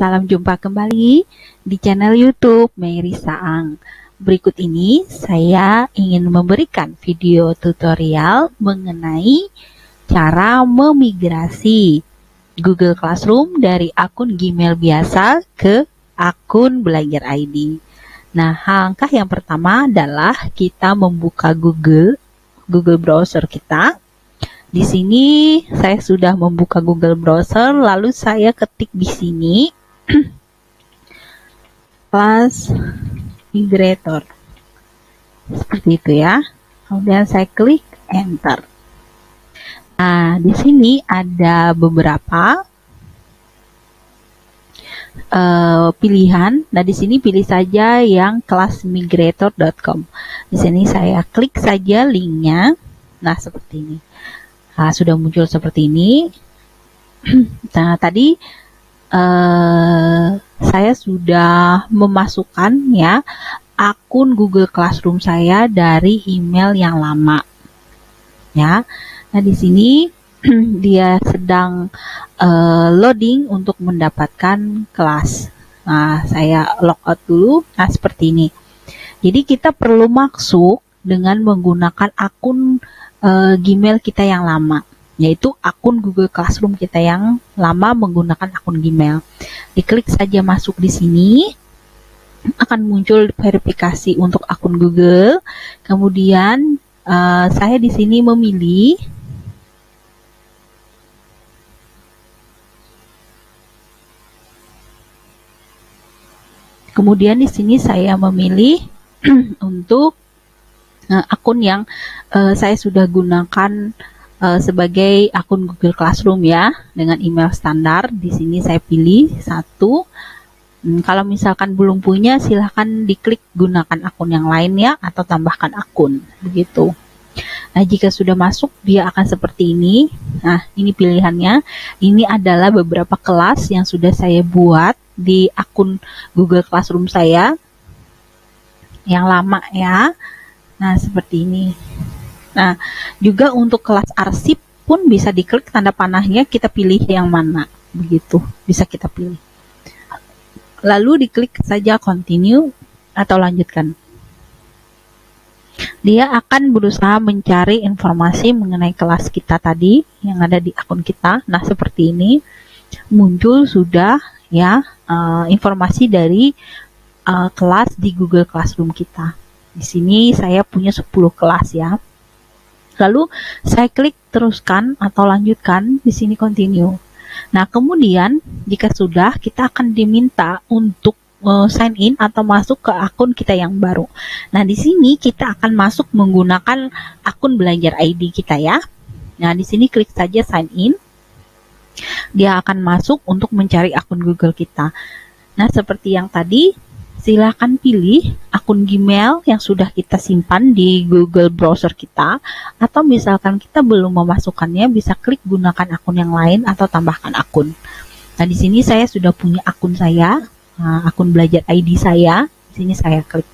salam jumpa kembali di channel YouTube Mary Saang. Berikut ini saya ingin memberikan video tutorial mengenai cara memigrasi Google Classroom dari akun Gmail biasa ke akun Belajar ID. Nah, langkah yang pertama adalah kita membuka Google, Google browser kita. Di sini saya sudah membuka Google browser, lalu saya ketik di sini Class Migrator. Seperti itu ya. Kemudian saya klik Enter. Nah, di sini ada beberapa uh, pilihan. Nah, di sini pilih saja yang classmigrator.com. Di sini saya klik saja linknya. Nah, seperti ini. Nah, sudah muncul seperti ini. nah, tadi uh, saya sudah memasukkan ya akun Google Classroom saya dari email yang lama. Ya. Nah, di sini dia sedang uh, loading untuk mendapatkan kelas. Nah, saya logout dulu. Nah, seperti ini. Jadi kita perlu masuk dengan menggunakan akun uh, Gmail kita yang lama, yaitu akun Google Classroom kita yang lama menggunakan akun Gmail. Diklik saja masuk di sini, akan muncul verifikasi untuk akun Google. Kemudian uh, saya di sini memilih Kemudian di sini saya memilih untuk uh, akun yang uh, saya sudah gunakan uh, sebagai akun Google Classroom ya dengan email standar. Di sini saya pilih satu. Hmm, kalau misalkan belum punya, silahkan diklik gunakan akun yang lain ya atau tambahkan akun begitu. Nah, jika sudah masuk, dia akan seperti ini. Nah, ini pilihannya. Ini adalah beberapa kelas yang sudah saya buat di akun Google Classroom saya yang lama ya. Nah, seperti ini. Nah, juga untuk kelas arsip pun bisa diklik tanda panahnya kita pilih yang mana. Begitu, bisa kita pilih. Lalu diklik saja continue atau lanjutkan. Dia akan berusaha mencari informasi mengenai kelas kita tadi yang ada di akun kita. Nah, seperti ini muncul sudah ya uh, informasi dari uh, kelas di Google Classroom kita. Di sini saya punya 10 kelas ya. Lalu saya klik teruskan atau lanjutkan di sini continue. Nah, kemudian jika sudah kita akan diminta untuk uh, sign in atau masuk ke akun kita yang baru. Nah, di sini kita akan masuk menggunakan akun belajar ID kita ya. Nah, di sini klik saja sign in dia akan masuk untuk mencari akun Google kita. Nah, seperti yang tadi, silakan pilih akun Gmail yang sudah kita simpan di Google browser kita atau misalkan kita belum memasukkannya bisa klik gunakan akun yang lain atau tambahkan akun. Nah, di sini saya sudah punya akun saya, nah, akun belajar ID saya. Di sini saya klik.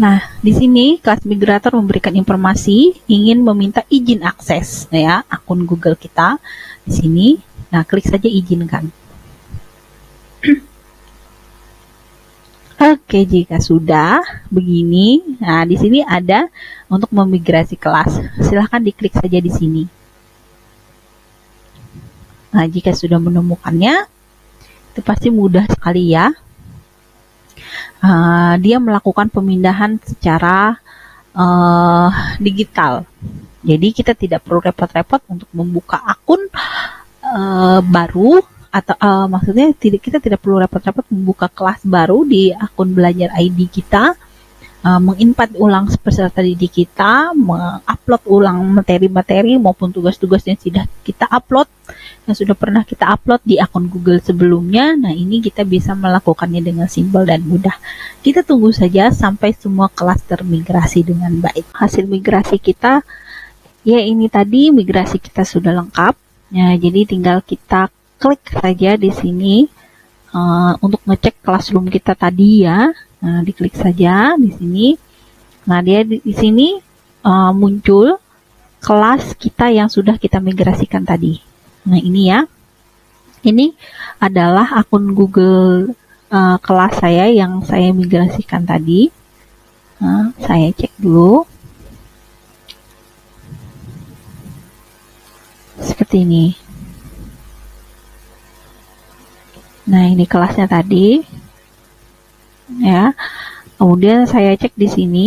Nah, di sini kelas migrator memberikan informasi ingin meminta izin akses ya akun Google kita di sini. Nah, klik saja izinkan. Oke, jika sudah begini, nah di sini ada untuk memigrasi kelas. Silahkan diklik saja di sini. Nah, jika sudah menemukannya, itu pasti mudah sekali ya uh, dia melakukan pemindahan secara uh, digital. Jadi kita tidak perlu repot-repot untuk membuka akun uh, baru atau uh, maksudnya tidak kita tidak perlu repot-repot membuka kelas baru di akun belajar ID kita uh, menginput ulang peserta didik kita, mengupload ulang materi-materi maupun tugas-tugas yang sudah kita upload, yang sudah pernah kita upload di akun Google sebelumnya. Nah, ini kita bisa melakukannya dengan simpel dan mudah. Kita tunggu saja sampai semua kelas termigrasi dengan baik. Hasil migrasi kita, ya ini tadi migrasi kita sudah lengkap. Ya, jadi tinggal kita klik saja di sini uh, untuk ngecek classroom kita tadi ya. Nah, diklik saja di sini. Nah, dia di, di sini uh, muncul kelas kita yang sudah kita migrasikan tadi. Nah, ini ya. Ini adalah akun Google uh, kelas saya yang saya migrasikan tadi. Nah, saya cek dulu. Seperti ini. Nah, ini kelasnya tadi. Ya. Kemudian saya cek di sini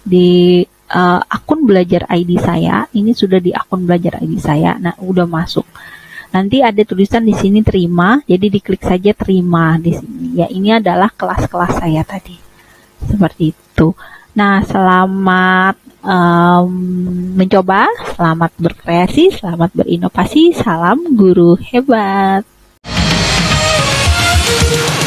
di uh, akun belajar ID saya. Ini sudah di akun belajar ID saya. Nah, udah masuk. Nanti ada tulisan di sini terima, jadi diklik saja terima di sini. Ya, ini adalah kelas-kelas saya tadi. Seperti itu. Nah, selamat um, mencoba, selamat berkreasi, selamat berinovasi. Salam guru hebat. you